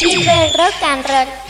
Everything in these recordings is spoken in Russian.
Silver Rock and Roll.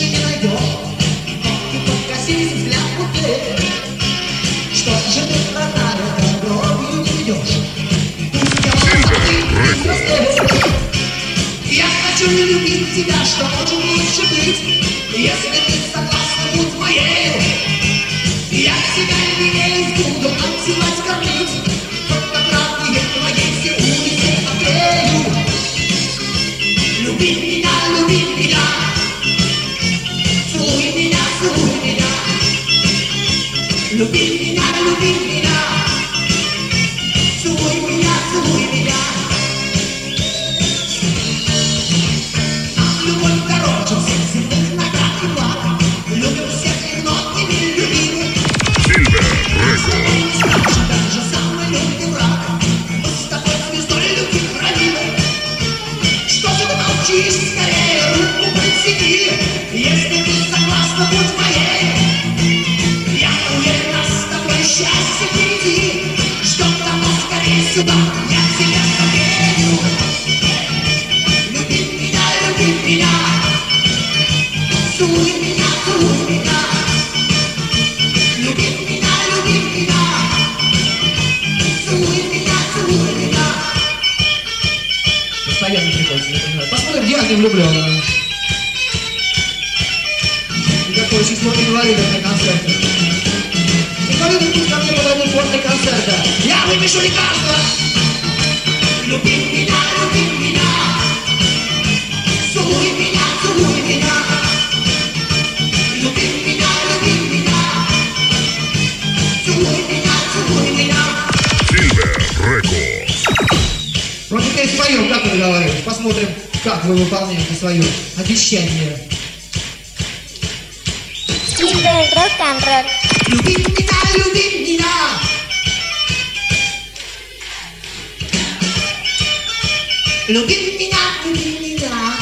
лучше не найдешь. И покосись взгляд купе. Что же ты, родная, кровью не ведешь? Я хочу любить тебя, что очень лучше быть. Если ты согласна, будь моей. Я тебя не буду отсылать кормить. Люби меня, Постоянно приходится, не понимаю. Посмотрим, где они влюблены. И какое число инвалидов на концерте. Инвалиды пусть ко мне подойдут после концерта. Я выпишу лекарство. Люби меня, люби Посмотрим, как вы выполняете свое обещание. Люби меня, люби меня. Люби меня, люби меня.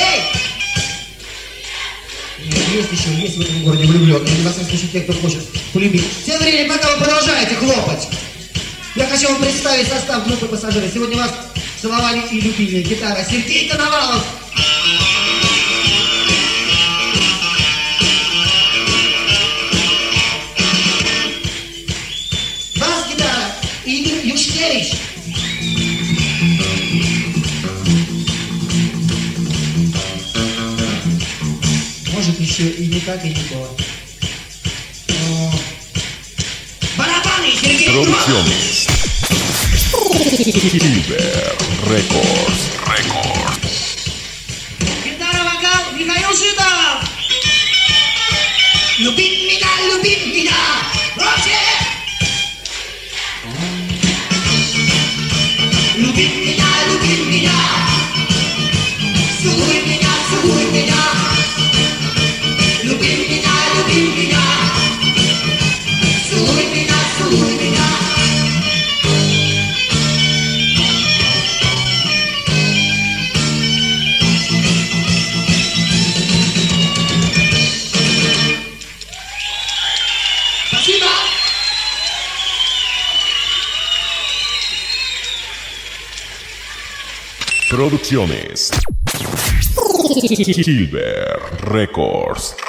Эй! Есть еще, есть в этом городе влюбленные. Во всяком случае, те, кто хочет полюбить. Тем временем, пока вы продолжаете хлопать, я хочу вам представить состав группы пассажиров. Сегодня вас целовали и любили. Гитара Сергей Коновалов. Бас-гитара Игорь Юшкевич. Может еще и никак, и никого. Но Producciones. Records. Records. Producciones. Silver Records.